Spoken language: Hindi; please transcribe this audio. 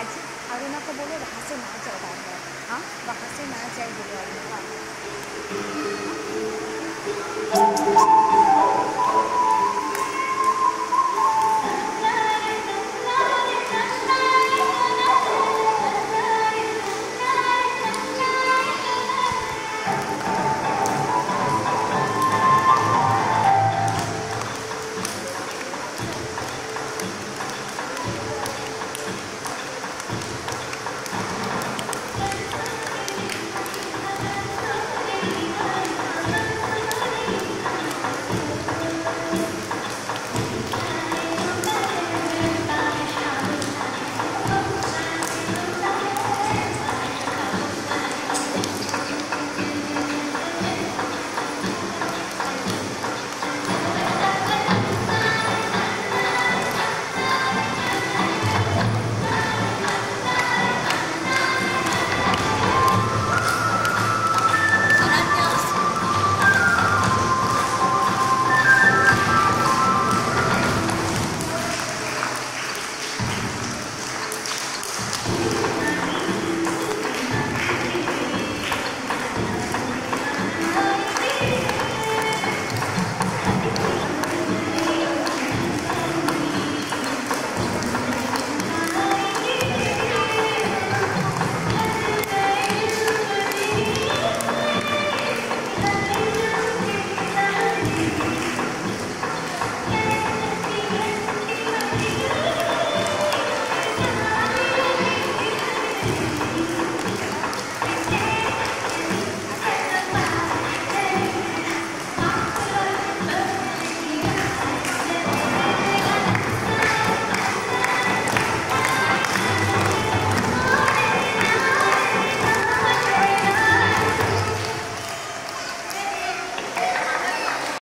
बाजी अरुणा को बोलो वहाँ से ना जाओ बार बार हाँ वहाँ से ना जाए बोलो अरुणा